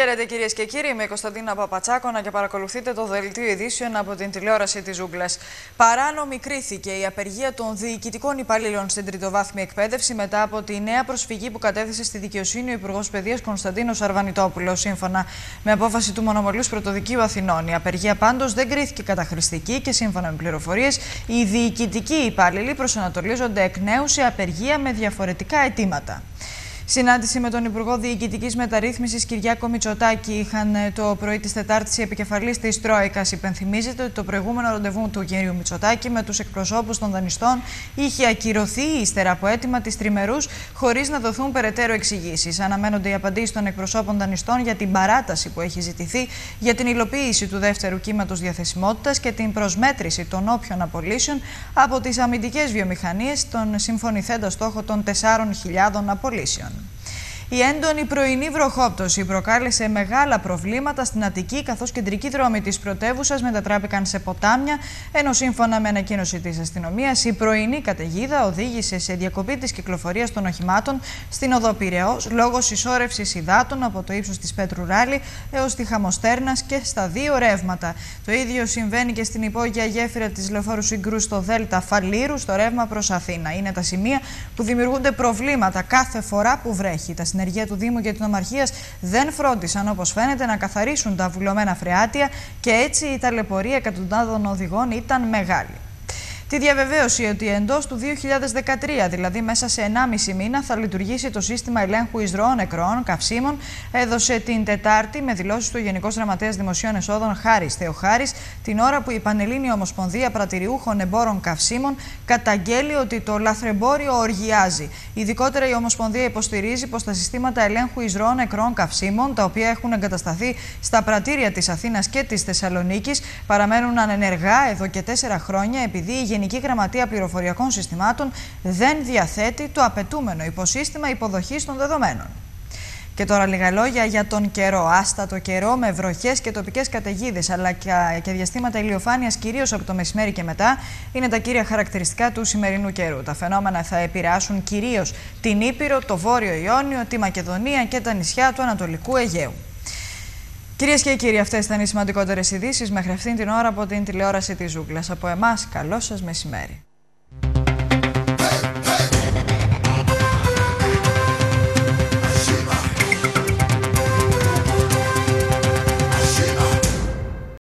χαίρετε κυρίες και κύριοι, είμαι η Κωνσταντίνα Παπατσάκονα και παρακολουθείτε το δελτίο ειδήσεων από την τηλεόραση της Ζούγκλας. Παράνομη κρίθηκε η απεργία των διοικητικών υπαλλήλων στην τριτοβάθμια εκπαίδευση μετά από τη νέα προσφυγή που κατέθεσε στη δικαιοσύνη ο Υπουργός Παιδείας Κωνσταντίνος Αρβανιτόπουλος. Σύμφωνα με απόφαση του Μονομολίου Πρωτοδικείου Αθηνών, η απεργία πάντως δεν κρίθηκε καταχρηστική και σύμφωνα με πληροφορίες, οι διοικητικοί υπάλληλοι προσανατολίζονται εκ νέου σε απεργία με διαφορετικά αιτήματα. Συνάντηση με τον Υπουργό Διοικητικής Μεταρρύθμισης Κυριάκο Μητσοτάκη είχαν ε, το πρωί της Τετάρτης η επικεφαλής της Τρόικας. Υπενθυμίζεται ότι το προηγούμενο ραντεβού του κ. Μητσοτάκη με τους εκπροσώπους των δανειστών είχε ακυρωθεί ύστερα από αίτημα της τριμερούς, χωρίς να δοθούν περαιτέρω εξηγήσεις. Αναμένονται οι απαντήσεις των εκπροσώπων δανειστών για την παράταση που έχει ζητηθεί για την υλοποίηση του δεύτερου κύματος διαθεσιμότητας και την προσμέτρηση των όποιων απολύσεων από τις αμυντικές βιομηχανίες, τον συμφωνηθέντα στόχο των 4.000 απολύσεων. Η έντονη πρωινή βροχόπτωση προκάλεσε μεγάλα προβλήματα στην Αττική, καθώς κεντρικοί δρόμοι της πρωτεύουσας μετατράπηκαν σε ποτάμια, ενώ σύμφωνα με ανακοίνωση της αστυνομίας, η πρωινή καταιγίδα οδήγησε σε διακοπή της κυκλοφορίας των οχημάτων στην οδό Πυραιός λόγω συσσόρευσης υδάτων από το ύψος της Πέτρου Ράλη έως τη Χαμοστέρνας και στα δύο ρεύματα. Το ίδιο συμβαίνει και στην υπόγεια γέφυρα της Λεωφόρου Συγκρού στο Δέλτα Φαλήρου, στο ρεύμα προς Αθήνα. Είναι τα σημεία που δημιουργούνται προβλήματα κάθε φορά που βρέχει. Τα συνεργεία του Δήμου και τη Νομαρχία δεν φρόντισαν, όπως φαίνεται, να καθαρίσουν τα βουλωμένα φρεάτια και έτσι η ταλαιπωρία εκατοντάδων οδηγών ήταν μεγάλη τη διαβεβαίωση ότι εντός του 2013, δηλαδή μέσα σε 1,5 μήνα, θα λειτουργήσει το σύστημα ελέγχου εισρωών νεκρών καυσίμων, έδωσε την Τετάρτη με δηλώσεις του Γενικός Γραμματέας Δημοσίων Εσόδων Χάρης Θεοχάρης, την ώρα που η Πανελλήνια Ομοσπονδία Πρατηριούχων Εμπόρων Καυσίμων καταγγέλει ότι το λαθρεμπόριο οργιάζει. Ειδικότερα, η Ομοσπονδία υποστηρίζει πως τα συστήματα ελέγχου εισρωών νεκρών καυσίμων, τα οποία έχουν εγκατασταθεί στα πρατήρια της Αθήνας και της Θεσσαλονίκης, παραμένουν ανενεργά εδώ και τέσσερα χρόνια επειδή η Γενική Γραμματεία Πληροφοριακών Συστημάτων δεν διαθέτει το απαιτούμενο υποσύστημα υποδοχής των δεδομένων. Και τώρα λίγα λόγια για τον καιρό. Άστατο καιρό με βροχές και τοπικές καταιγίδες, αλλά και διαστήματα ηλιοφάνειας, κυρίως από το μεσημέρι και μετά, είναι τα κύρια χαρακτηριστικά του σημερινού καιρού. Τα φαινόμενα θα επηρεάσουν κυρίως την Ήπειρο, το Βόρειο Ιόνιο, τη Μακεδονία και τα νησιά του Ανατολικού Αιγαίου. Κυρίες και κύριοι, αυτές ήταν οι σημαντικότερες ειδήσεις μέχρι αυτήν την ώρα από την τηλεόραση της Ζούγκλας. Από εμάς, καλό σας μεσημέρι.